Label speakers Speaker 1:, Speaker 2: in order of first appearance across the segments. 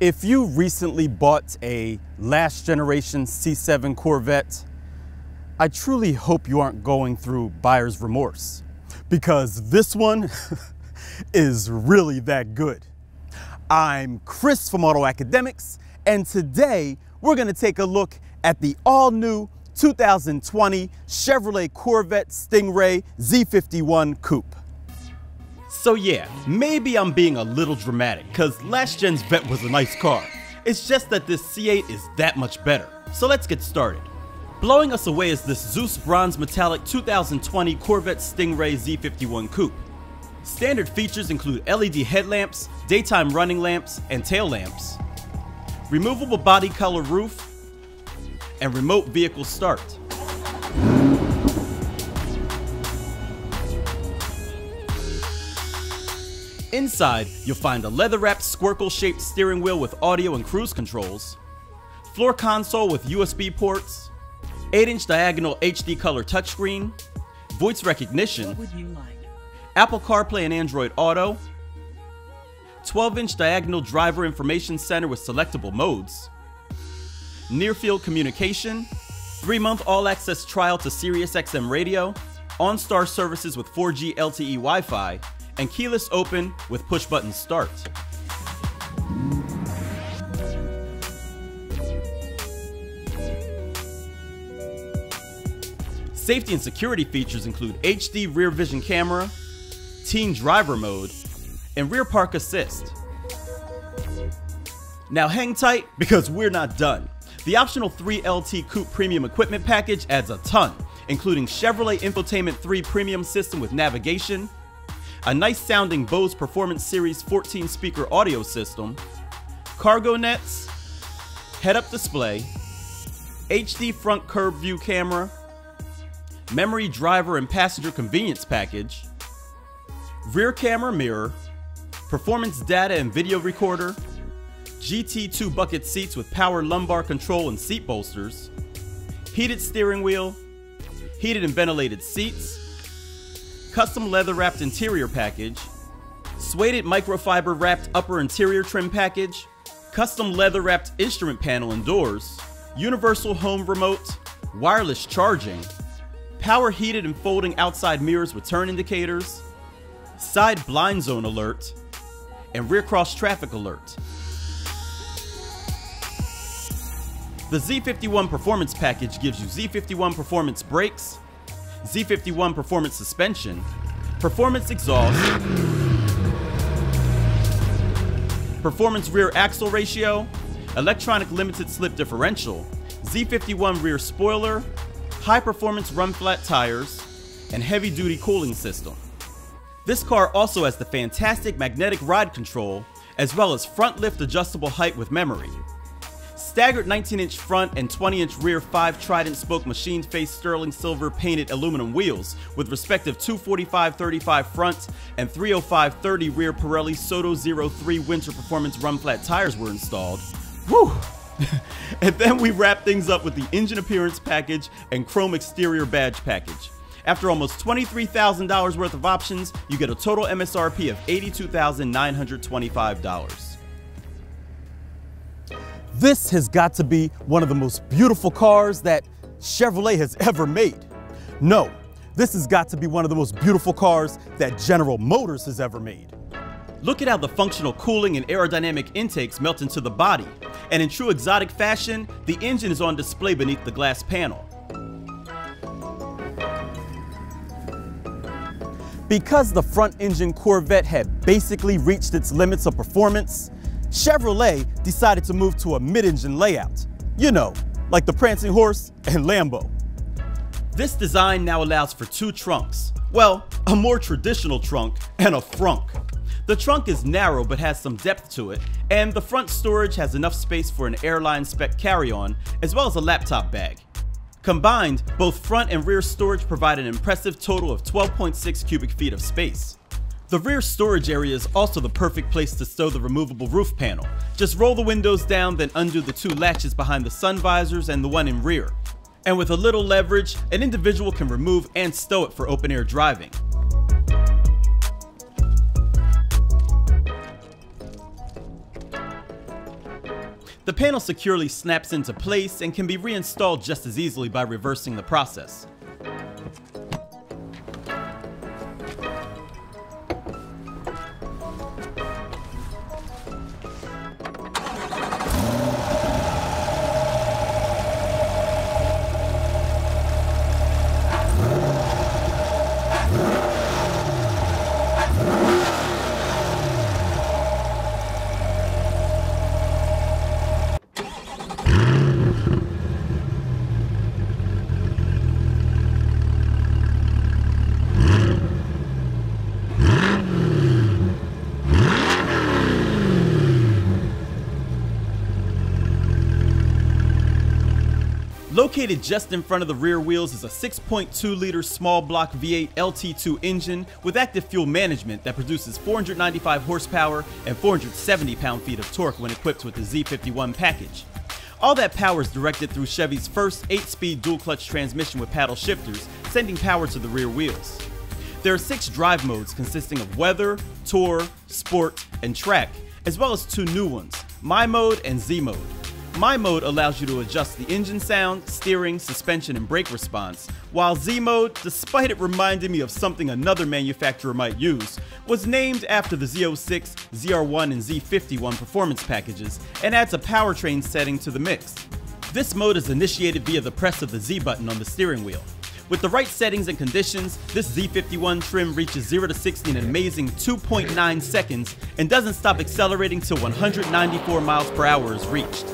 Speaker 1: If you recently bought a last generation C7 Corvette, I truly hope you aren't going through buyer's remorse because this one is really that good. I'm Chris from Auto Academics, and today we're gonna take a look at the all new 2020 Chevrolet Corvette Stingray Z51 Coupe. So yeah, maybe I'm being a little dramatic, cause last gen's Vette was a nice car. It's just that this C8 is that much better. So let's get started. Blowing us away is this Zeus Bronze Metallic 2020 Corvette Stingray Z51 Coupe. Standard features include LED headlamps, daytime running lamps, and tail lamps, removable body color roof, and remote vehicle start. Inside, you'll find a leather-wrapped squircle-shaped steering wheel with audio and cruise controls, floor console with USB ports, 8-inch diagonal HD color touchscreen, voice recognition, like? Apple CarPlay and Android Auto, 12-inch diagonal driver information center with selectable modes, near-field communication, 3-month all-access trial to SiriusXM radio, OnStar services with 4G LTE Wi-Fi, and keyless open with push button start. Safety and security features include HD rear vision camera, teen driver mode, and rear park assist. Now hang tight because we're not done. The optional 3LT Coupe Premium Equipment Package adds a ton, including Chevrolet Infotainment 3 Premium System with navigation, a nice sounding Bose Performance Series 14 speaker audio system, cargo nets, head up display, HD front curb view camera, memory driver and passenger convenience package, rear camera mirror, performance data and video recorder, GT2 bucket seats with power lumbar control and seat bolsters, heated steering wheel, heated and ventilated seats, custom leather wrapped interior package, suede microfiber wrapped upper interior trim package, custom leather wrapped instrument panel and doors, universal home remote, wireless charging, power heated and folding outside mirrors with turn indicators, side blind zone alert, and rear cross traffic alert. The Z51 Performance Package gives you Z51 Performance brakes, Z51 Performance Suspension, Performance Exhaust, Performance Rear Axle Ratio, Electronic Limited Slip Differential, Z51 Rear Spoiler, High Performance Run Flat Tires, and Heavy Duty Cooling System. This car also has the fantastic magnetic ride control, as well as front lift adjustable height with memory, Staggered 19-inch front and 20-inch rear 5 Trident spoke machined face sterling silver painted aluminum wheels with respective 245-35 front and 305-30 rear Pirelli Sottozero 3 winter performance run flat tires were installed. Whew! and then we wrap things up with the engine appearance package and chrome exterior badge package. After almost $23,000 worth of options, you get a total MSRP of $82,925. This has got to be one of the most beautiful cars that Chevrolet has ever made. No, this has got to be one of the most beautiful cars that General Motors has ever made. Look at how the functional cooling and aerodynamic intakes melt into the body, and in true exotic fashion, the engine is on display beneath the glass panel. Because the front engine Corvette had basically reached its limits of performance, Chevrolet decided to move to a mid-engine layout. You know, like the Prancing Horse and Lambo. This design now allows for two trunks. Well, a more traditional trunk and a frunk. The trunk is narrow but has some depth to it, and the front storage has enough space for an airline spec carry-on, as well as a laptop bag. Combined, both front and rear storage provide an impressive total of 12.6 cubic feet of space. The rear storage area is also the perfect place to stow the removable roof panel. Just roll the windows down, then undo the two latches behind the sun visors and the one in rear. And with a little leverage, an individual can remove and stow it for open air driving. The panel securely snaps into place and can be reinstalled just as easily by reversing the process. Located just in front of the rear wheels is a 6.2 liter small block V8 LT2 engine with active fuel management that produces 495 horsepower and 470 pound feet of torque when equipped with the Z51 package. All that power is directed through Chevy's first 8-speed dual-clutch transmission with paddle shifters, sending power to the rear wheels. There are six drive modes consisting of weather, tour, sport, and track, as well as two new ones, My Mode and Z Mode. My mode allows you to adjust the engine sound, steering, suspension, and brake response, while Z mode, despite it reminding me of something another manufacturer might use, was named after the Z06, ZR1, and Z51 performance packages and adds a powertrain setting to the mix. This mode is initiated via the press of the Z button on the steering wheel. With the right settings and conditions, this Z51 trim reaches 0 to 60 in an amazing 2.9 seconds and doesn't stop accelerating till 194 miles per hour is reached.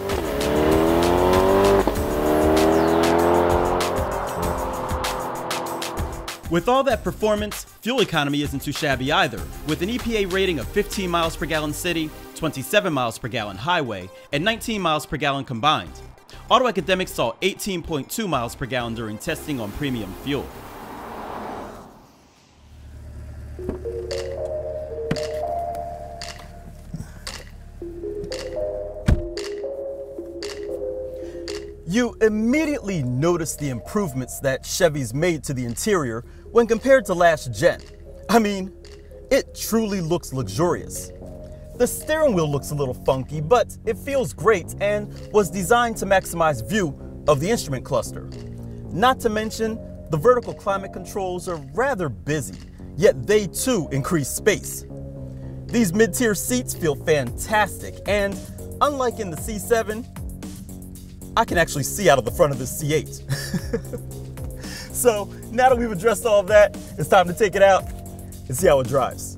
Speaker 1: With all that performance, fuel economy isn't too shabby either, with an EPA rating of 15 miles per gallon city, 27 miles per gallon highway, and 19 miles per gallon combined. Auto Academics saw 18.2 miles per gallon during testing on premium fuel. You immediately notice the improvements that Chevy's made to the interior when compared to last gen. I mean, it truly looks luxurious. The steering wheel looks a little funky, but it feels great and was designed to maximize view of the instrument cluster. Not to mention, the vertical climate controls are rather busy, yet they too increase space. These mid-tier seats feel fantastic, and unlike in the C7, I can actually see out of the front of the C8. so now that we've addressed all of that, it's time to take it out and see how it drives.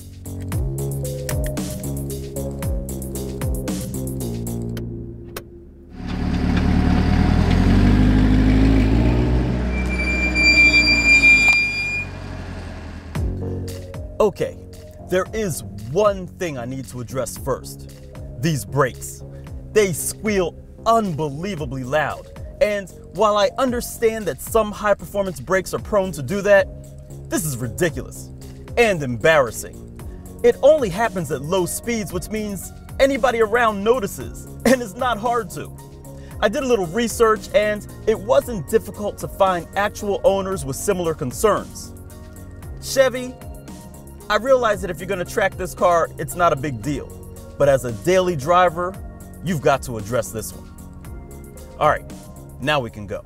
Speaker 1: Okay, there is one thing I need to address first. These brakes. They squeal unbelievably loud. And while I understand that some high performance brakes are prone to do that, this is ridiculous and embarrassing. It only happens at low speeds, which means anybody around notices, and it's not hard to. I did a little research and it wasn't difficult to find actual owners with similar concerns. Chevy, I realize that if you're gonna track this car, it's not a big deal. But as a daily driver, you've got to address this one. All right, now we can go.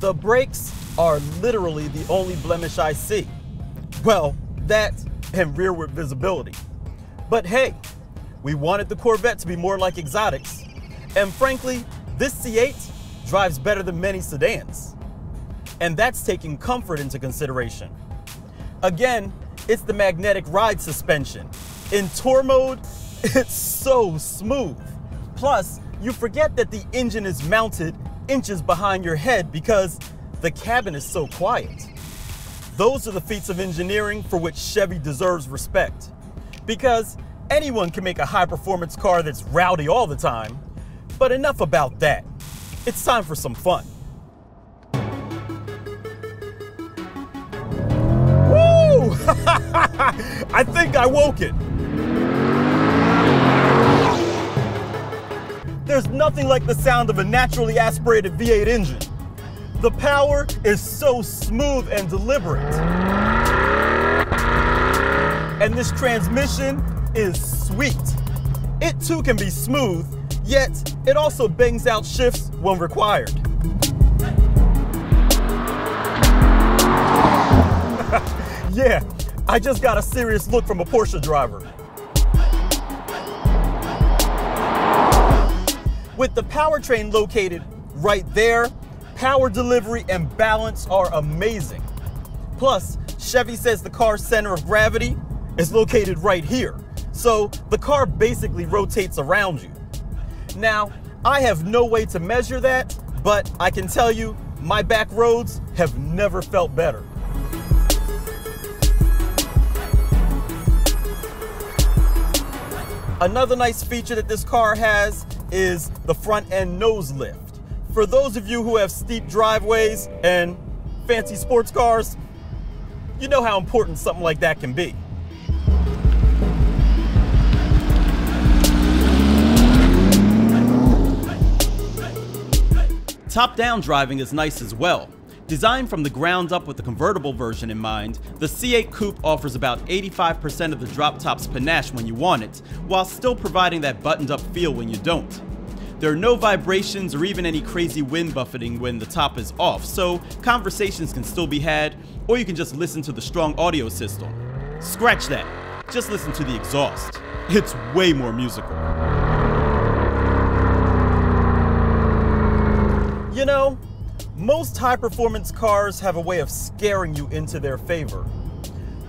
Speaker 1: The brakes are literally the only blemish I see. Well, that and rearward visibility. But hey, we wanted the Corvette to be more like exotics. And frankly, this C8 drives better than many sedans. And that's taking comfort into consideration. Again, it's the magnetic ride suspension. In tour mode, it's so smooth. Plus, you forget that the engine is mounted inches behind your head because the cabin is so quiet. Those are the feats of engineering for which Chevy deserves respect. Because Anyone can make a high performance car that's rowdy all the time. But enough about that. It's time for some fun. I think I woke it. There's nothing like the sound of a naturally aspirated V8 engine. The power is so smooth and deliberate. And this transmission is sweet. It too can be smooth, yet it also bangs out shifts when required. yeah, I just got a serious look from a Porsche driver. With the powertrain located right there, power delivery and balance are amazing. Plus, Chevy says the car's center of gravity is located right here. So the car basically rotates around you. Now, I have no way to measure that, but I can tell you my back roads have never felt better. Another nice feature that this car has is the front end nose lift. For those of you who have steep driveways and fancy sports cars, you know how important something like that can be. Top-down driving is nice as well. Designed from the ground up with the convertible version in mind, the C8 Coupe offers about 85% of the drop top's panache when you want it, while still providing that buttoned up feel when you don't. There are no vibrations or even any crazy wind buffeting when the top is off, so conversations can still be had, or you can just listen to the strong audio system. Scratch that, just listen to the exhaust. It's way more musical. You know, most high performance cars have a way of scaring you into their favor.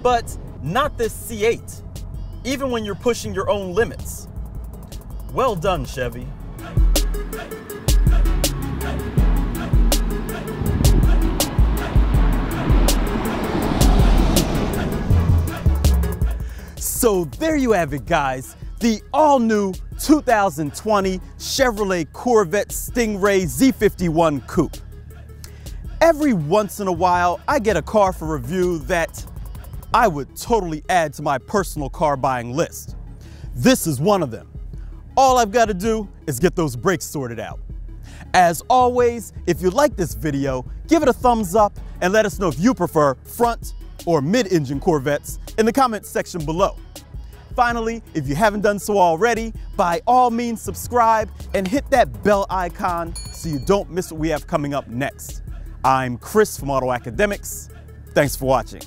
Speaker 1: But not this C8, even when you're pushing your own limits. Well done, Chevy. So there you have it, guys the all-new 2020 Chevrolet Corvette Stingray Z51 Coupe. Every once in a while, I get a car for review that I would totally add to my personal car buying list. This is one of them. All I've got to do is get those brakes sorted out. As always, if you like this video, give it a thumbs up and let us know if you prefer front or mid-engine Corvettes in the comments section below. Finally, if you haven't done so already, by all means subscribe and hit that bell icon so you don't miss what we have coming up next. I'm Chris from Auto Academics. Thanks for watching.